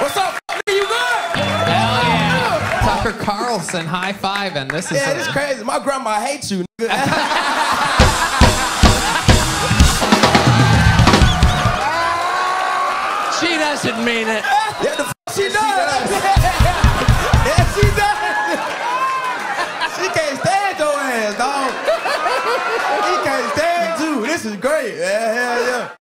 What's up. You good? Hell yeah. Tucker Carlson high five, and this is Yeah, this this crazy. My grandma hates you. She doesn't mean it. yeah, the f- she does. yeah, she does. she can't stand your ass, dog. he can't stand you. This is great. Yeah, yeah, yeah.